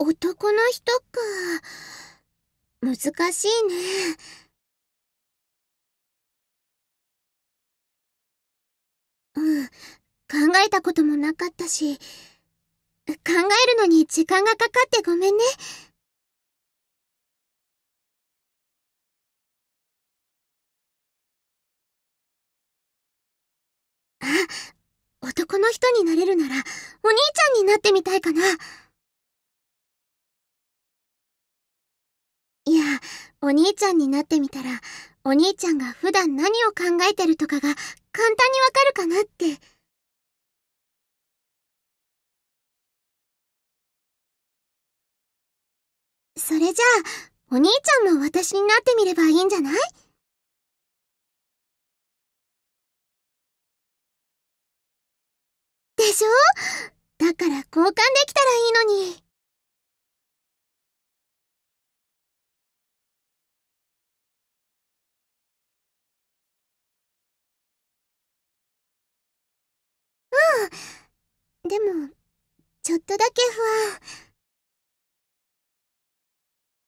男の人か。難しいね。うん。考えたこともなかったし、考えるのに時間がかかってごめんね。あ、男の人になれるなら、お兄ちゃんになってみたいかな。お兄ちゃんになってみたら、お兄ちゃんが普段何を考えてるとかが簡単にわかるかなって。それじゃあ、お兄ちゃんも私になってみればいいんじゃない？でしょ？だから交換できたらいいのに。でも、ちょっとだけ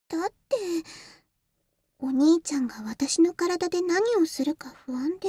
不安。だって、お兄ちゃんが私の体で何をするか不安で。